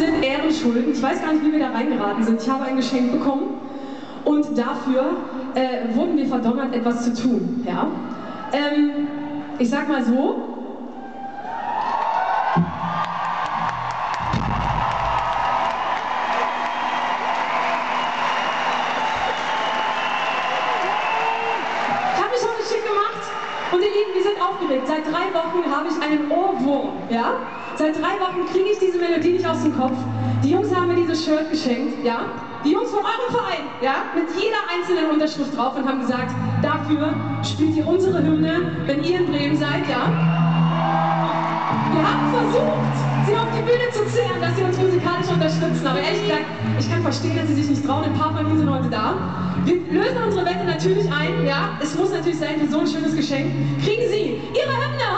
sind Ehrenschulden. Ich weiß gar nicht, wie wir da reingeraten sind. Ich habe ein Geschenk bekommen und dafür äh, wurden wir verdonnert, etwas zu tun. Ja? Ähm, ich sag mal so, aufgeregt. Seit drei Wochen habe ich einen Ohrwurm. Ja? Seit drei Wochen kriege ich diese Melodie nicht aus dem Kopf. Die Jungs haben mir dieses Shirt geschenkt. Ja? Die Jungs von eurem Verein, ja, mit jeder einzelnen Unterschrift drauf und haben gesagt, dafür spielt ihr unsere Hymne, wenn ihr in Bremen seid, ja. Wir haben versucht, sie auf die Bühne zu zehren, dass sie uns musikalisch unterstützen, aber gesagt, ich kann verstehen, dass sie sich nicht trauen, ein paar ihnen sind heute da. Wir lösen unsere Wette natürlich ein, ja, es muss natürlich sein, für so ein schönes Geschenk. Kriegen Sie Ihre Hymne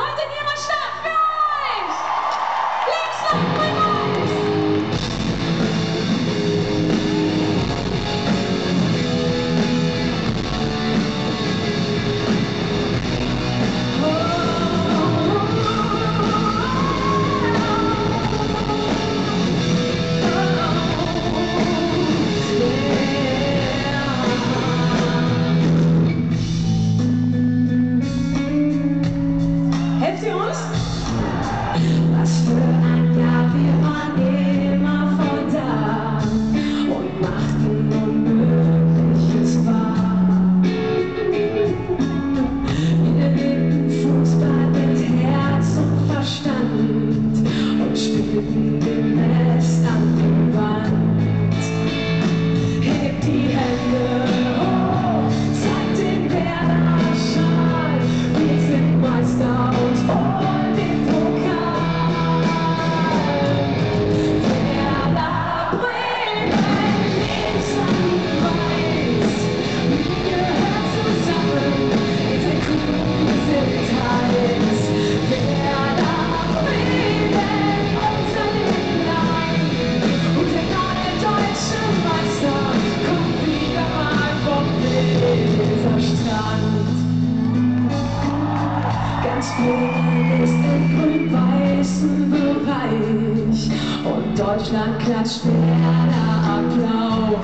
und Deutschland klatscht Werder Applaus.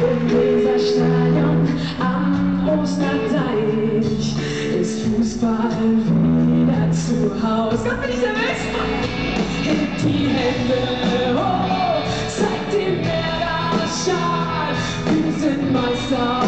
Im Weserstadion am Osterdeich ist Fußball wieder zu Hause. Kommt bin ich nervös? Hebt die Hände hoch, zeigt den Werder Schal. Wir sind Meister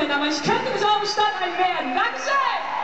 Männer, aber ich könnte mich auch im Stadtteil werden. Dankeschön!